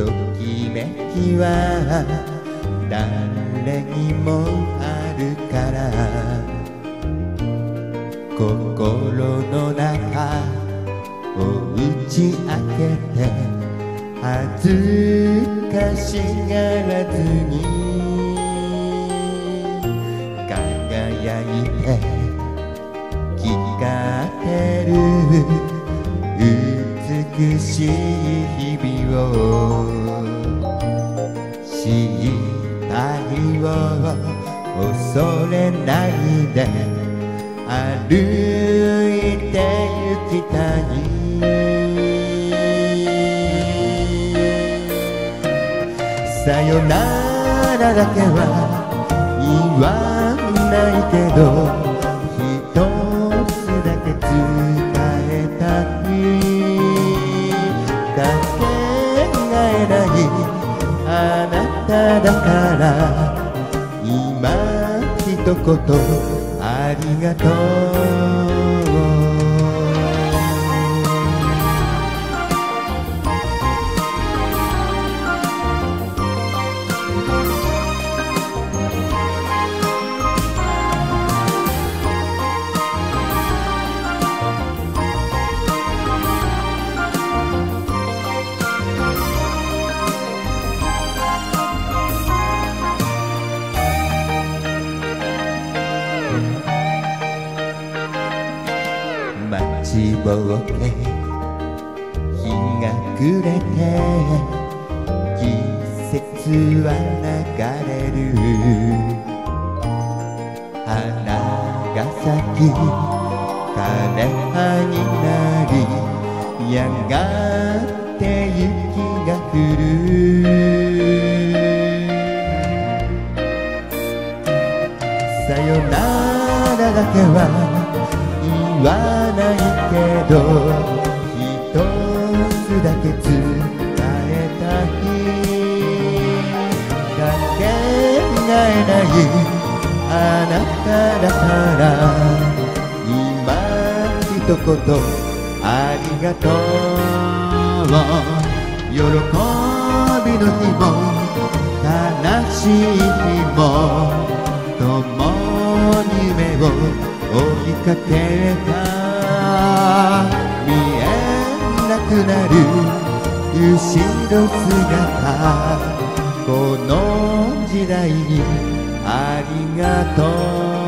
ときめ。きは誰にもあるから。心の中を打ち明けて。恥ずかしがらずに。輝いて。光ってる。美しい日々を失態を恐れないで歩いて行きたい。さよならだけは言わないけど一つだけ伝えたい。かから。今一言ありがとう。ちぼけ日が暮れて季節は流れる。花が咲き枯葉になりやがて雪が降る。さよならだけは言わない。けど一つだけ伝えたいかけがえないあなただから今一言ありがとう喜びの日も悲しい日も共に夢を追いかけた後ろ姿この時代にありがとう。